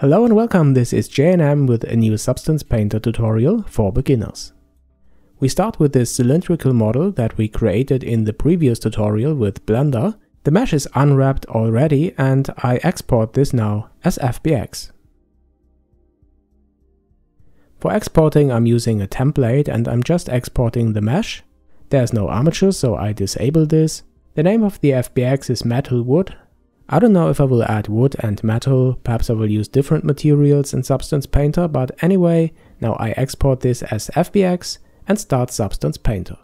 Hello and welcome, this is Jayanam with a new Substance Painter tutorial for beginners. We start with this cylindrical model that we created in the previous tutorial with Blender. The mesh is unwrapped already and I export this now as FBX. For exporting I'm using a template and I'm just exporting the mesh. There's no armature so I disable this. The name of the FBX is Metal Wood I don't know if I will add wood and metal, perhaps I will use different materials in Substance Painter, but anyway, now I export this as FBX and start Substance Painter.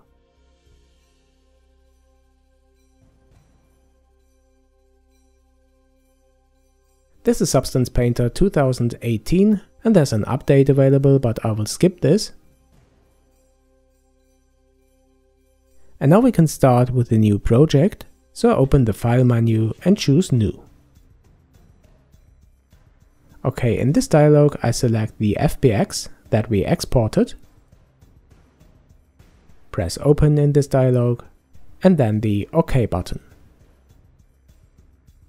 This is Substance Painter 2018 and there's an update available, but I will skip this. And now we can start with a new project. So I open the file menu and choose new. Okay, in this dialog I select the FBX that we exported. Press open in this dialog and then the OK button.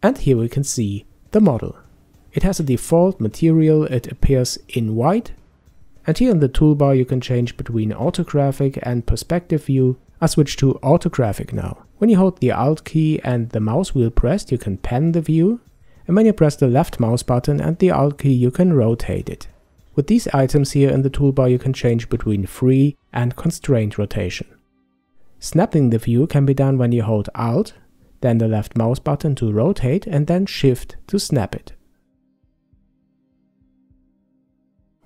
And here we can see the model. It has a default material, it appears in white. And here in the toolbar you can change between orthographic and perspective view. I switch to orthographic now. When you hold the Alt key and the mouse wheel pressed, you can pan the view, and when you press the left mouse button and the Alt key, you can rotate it. With these items here in the toolbar, you can change between free and constrained rotation. Snapping the view can be done when you hold Alt, then the left mouse button to rotate, and then Shift to snap it.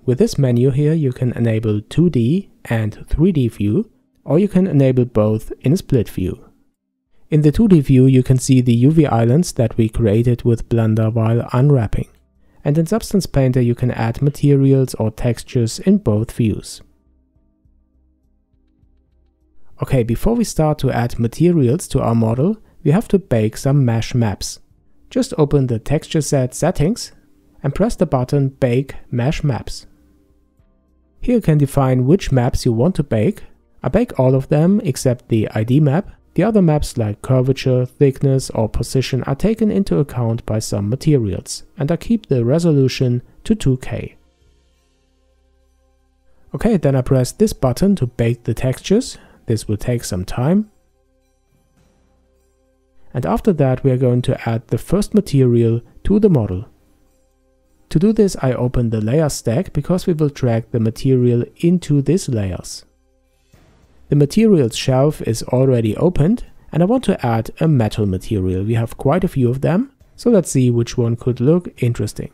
With this menu here, you can enable 2D and 3D view, or you can enable both in a split view. In the 2D view you can see the UV islands that we created with Blender while unwrapping. And in Substance Painter you can add materials or textures in both views. Okay, before we start to add materials to our model, we have to bake some mesh maps. Just open the texture set settings and press the button Bake Mesh Maps. Here you can define which maps you want to bake. I bake all of them except the ID map the other maps like curvature, thickness or position are taken into account by some materials and I keep the resolution to 2K. Okay, then I press this button to bake the textures. This will take some time. And after that we are going to add the first material to the model. To do this I open the layer stack because we will drag the material into these layers. The materials shelf is already opened and I want to add a metal material. We have quite a few of them, so let's see which one could look interesting.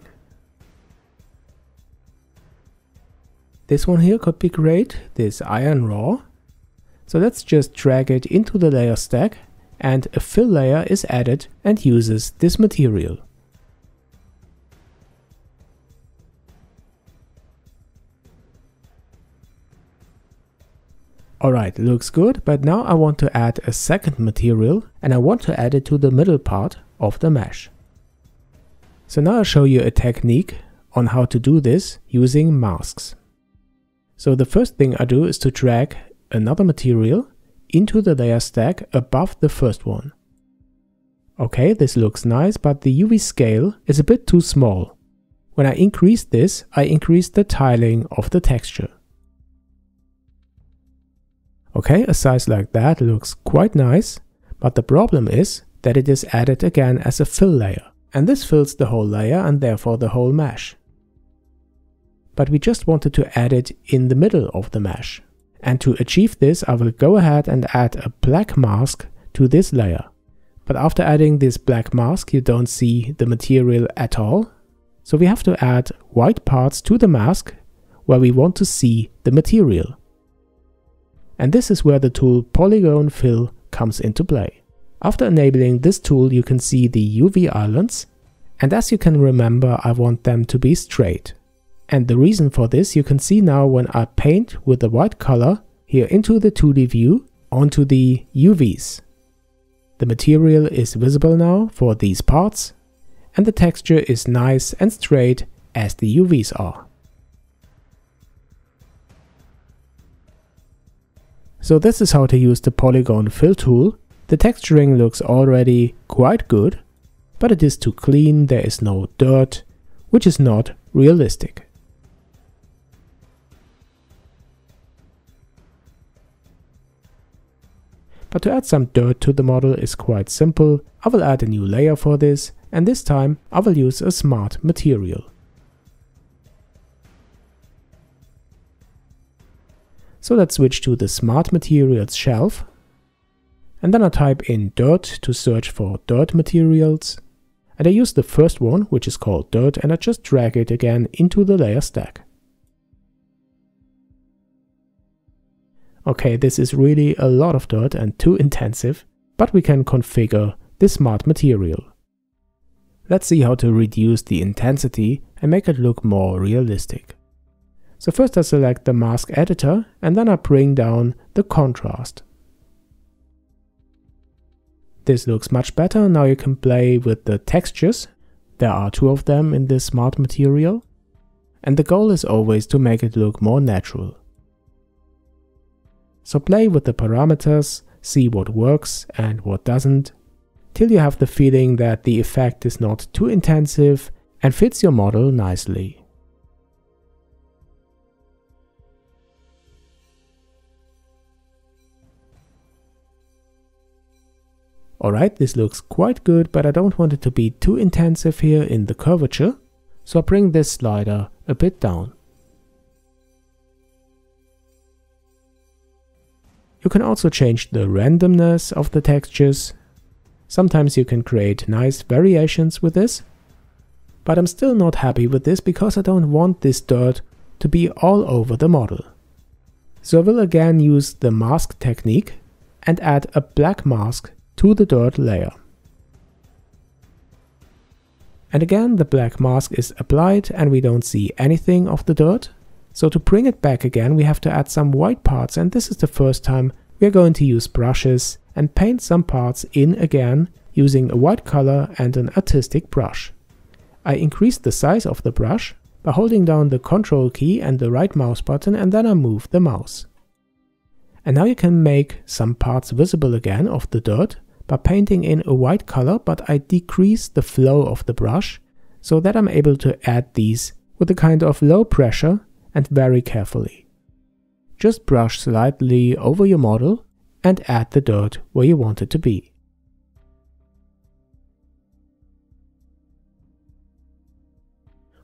This one here could be great, this iron raw. So let's just drag it into the layer stack and a fill layer is added and uses this material. Alright, looks good, but now I want to add a second material and I want to add it to the middle part of the mesh. So now I'll show you a technique on how to do this using masks. So the first thing I do is to drag another material into the layer stack above the first one. Okay, this looks nice, but the UV scale is a bit too small. When I increase this, I increase the tiling of the texture. Okay, a size like that looks quite nice, but the problem is that it is added again as a fill layer. And this fills the whole layer and therefore the whole mesh. But we just wanted to add it in the middle of the mesh. And to achieve this I will go ahead and add a black mask to this layer. But after adding this black mask you don't see the material at all. So we have to add white parts to the mask where we want to see the material. And this is where the tool Polygon Fill comes into play. After enabling this tool you can see the UV islands and as you can remember I want them to be straight. And the reason for this you can see now when I paint with the white color here into the 2D view onto the UVs. The material is visible now for these parts and the texture is nice and straight as the UVs are. So this is how to use the polygon fill tool. The texturing looks already quite good, but it is too clean, there is no dirt, which is not realistic. But to add some dirt to the model is quite simple. I will add a new layer for this and this time I will use a smart material. So let's switch to the smart materials shelf and then I type in dirt to search for dirt materials and I use the first one which is called dirt and I just drag it again into the layer stack. Okay, this is really a lot of dirt and too intensive, but we can configure this smart material. Let's see how to reduce the intensity and make it look more realistic. So first I select the mask editor and then I bring down the contrast. This looks much better, now you can play with the textures. There are two of them in this smart material. And the goal is always to make it look more natural. So play with the parameters, see what works and what doesn't, till you have the feeling that the effect is not too intensive and fits your model nicely. Alright, this looks quite good, but I don't want it to be too intensive here in the curvature, so I bring this slider a bit down. You can also change the randomness of the textures. Sometimes you can create nice variations with this. But I'm still not happy with this because I don't want this dirt to be all over the model. So I will again use the mask technique and add a black mask to the dirt layer. And again the black mask is applied and we don't see anything of the dirt. So to bring it back again, we have to add some white parts and this is the first time we are going to use brushes and paint some parts in again using a white color and an artistic brush. I increase the size of the brush by holding down the control key and the right mouse button and then I move the mouse. And now you can make some parts visible again of the dirt by painting in a white color but I decrease the flow of the brush so that I'm able to add these with a kind of low pressure and very carefully. Just brush slightly over your model and add the dirt where you want it to be.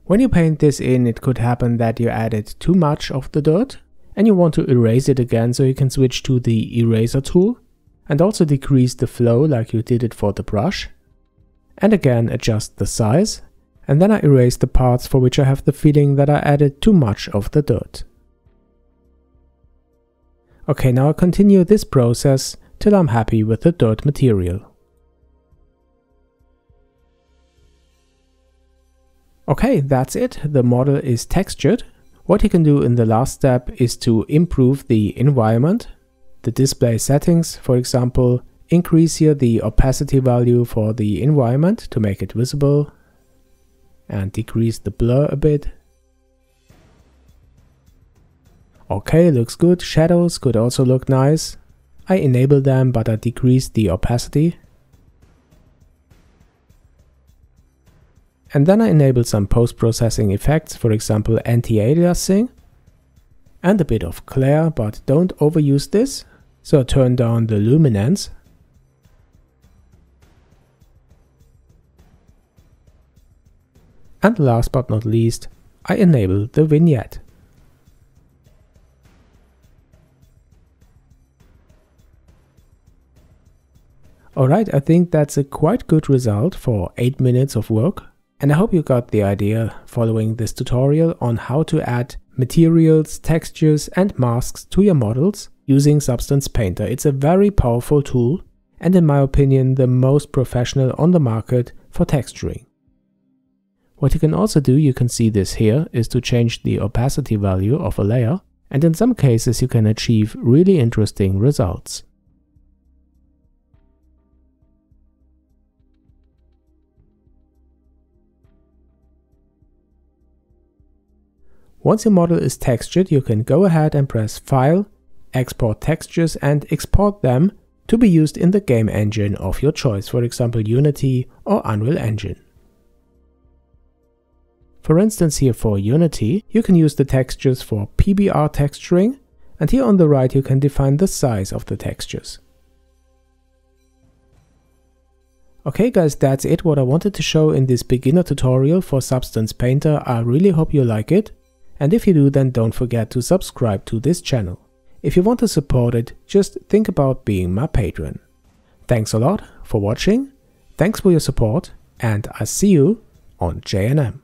When you paint this in, it could happen that you added too much of the dirt and you want to erase it again so you can switch to the eraser tool and also decrease the flow like you did it for the brush. And again adjust the size and then I erase the parts for which I have the feeling that I added too much of the dirt. Okay, now I continue this process till I'm happy with the dirt material. Okay, that's it. The model is textured. What you can do in the last step is to improve the environment. The display settings, for example, increase here the opacity value for the environment to make it visible and decrease the blur a bit. Okay, looks good. Shadows could also look nice. I enable them but I decrease the opacity. And then I enable some post-processing effects, for example anti-aliasing and a bit of glare, but don't overuse this. So turn down the luminance And last but not least, I enable the vignette. Alright, I think that's a quite good result for 8 minutes of work. And I hope you got the idea following this tutorial on how to add materials, textures and masks to your models using Substance Painter. It's a very powerful tool and in my opinion the most professional on the market for texturing. What you can also do, you can see this here, is to change the opacity value of a layer, and in some cases you can achieve really interesting results. Once your model is textured, you can go ahead and press File, Export Textures and export them to be used in the game engine of your choice, for example Unity or Unreal Engine. For instance here for Unity, you can use the textures for PBR texturing, and here on the right you can define the size of the textures. Okay guys, that's it what I wanted to show in this beginner tutorial for Substance Painter. I really hope you like it. And if you do, then don't forget to subscribe to this channel. If you want to support it, just think about being my patron. Thanks a lot for watching, thanks for your support, and I see you on Jayanam.